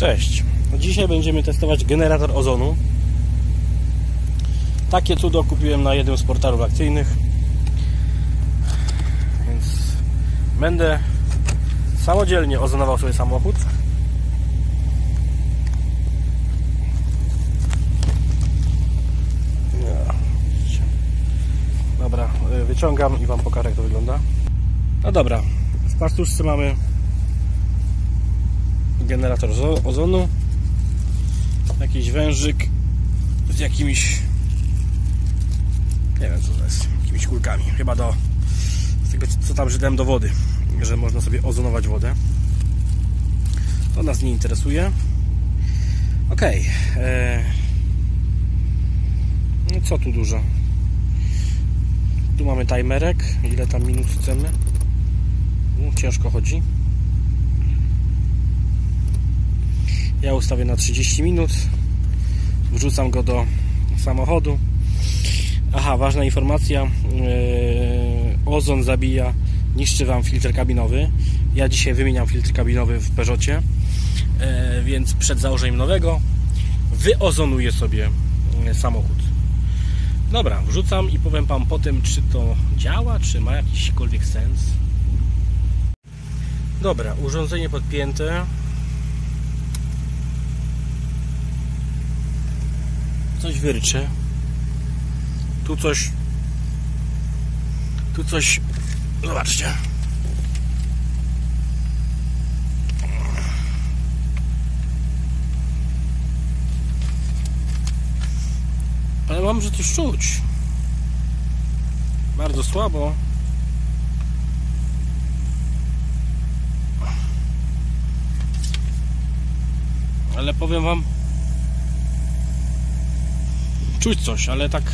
Cześć. Dzisiaj będziemy testować generator ozonu. Takie cudo kupiłem na jednym z portalów akcyjnych. Więc będę samodzielnie ozonował sobie samochód. Widzicie. Dobra, y, wyciągam i Wam pokażę jak to wygląda. No dobra, w pastuszce mamy generator zo- ozonu. Jakiś wężyk z jakimiś nie wiem co to jest, jakimiś kulkami. Chyba do z tego co tam czytałem do wody że można sobie ozonować wodę. To nas nie interesuje. Ok e... no co tu dużo? Tu mamy timerek. Ile tam minut chcemy? Ciężko chodzi Ja ustawię na 30 minut. Wrzucam go do samochodu. Aha, ważna informacja. Yy, ozon zabija, niszczy Wam filtr kabinowy. Ja dzisiaj wymieniam filtr kabinowy w Peugeotie, yy, więc przed założeniem nowego wyozonuję sobie yy, samochód. Dobra, wrzucam i powiem Wam potem, czy to działa, czy ma jakiśkolwiek sens. Dobra, urządzenie podpięte. Coś wyrczy. Tu coś. Tu coś. Zobaczcie. Ale mam, że coś czuć. Bardzo słabo. Ale powiem wam, czuć coś, ale tak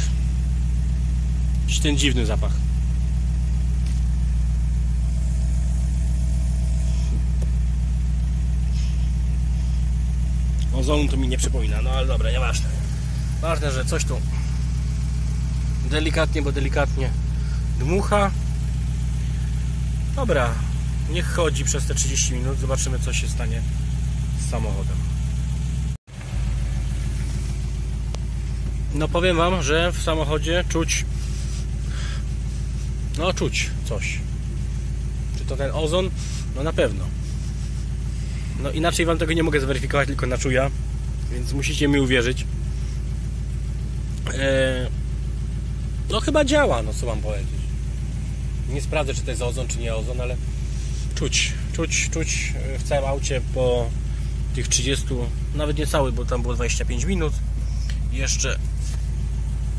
jakiś ten dziwny zapach. Ozonu to mi nie przypomina, no ale dobra, nieważne. Ważne, że coś tu delikatnie, bo delikatnie dmucha. Dobra, niech chodzi przez te 30 minut, zobaczymy co się stanie z samochodem. No powiem Wam, że w samochodzie czuć no czuć coś. Czy to ten ozon? No na pewno. No inaczej Wam tego nie mogę zweryfikować, tylko na czuja, więc musicie mi uwierzyć. Eee, no chyba działa, no co mam powiedzieć. Nie sprawdzę, czy to jest ozon, czy nie ozon, ale czuć, czuć, czuć w całym aucie po tych 30, nawet nie cały, bo tam było 25 minut. Jeszcze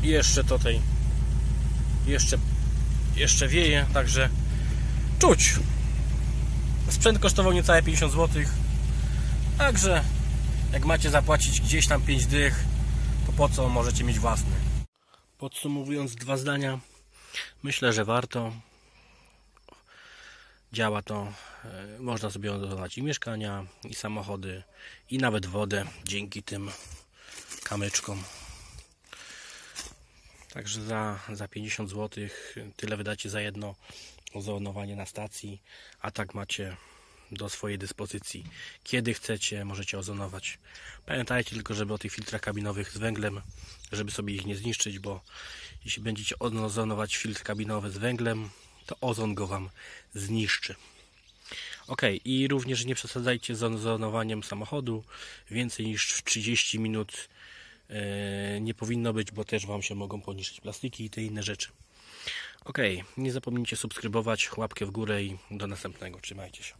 jeszcze tutaj jeszcze jeszcze wieje, także czuć. Sprzęt kosztował niecałe 50 zł także jak macie zapłacić gdzieś tam 5 dych to po co możecie mieć własny? Podsumowując dwa zdania myślę, że warto. Działa to e, można sobie odować i mieszkania i samochody i nawet wodę. Dzięki tym kamyczkom Także za, za 50 zł tyle wydacie za jedno ozonowanie na stacji, a tak macie do swojej dyspozycji. Kiedy chcecie, możecie ozonować. Pamiętajcie tylko, żeby o tych filtrach kabinowych z węglem, żeby sobie ich nie zniszczyć, bo jeśli będziecie ozonować filtr kabinowy z węglem, to ozon go Wam zniszczy. Ok, i również nie przesadzajcie z ozonowaniem samochodu. Więcej niż 30 minut nie powinno być, bo też Wam się mogą poniszczyć plastiki i te inne rzeczy. Ok, nie zapomnijcie subskrybować, łapkę w górę i do następnego. Trzymajcie się.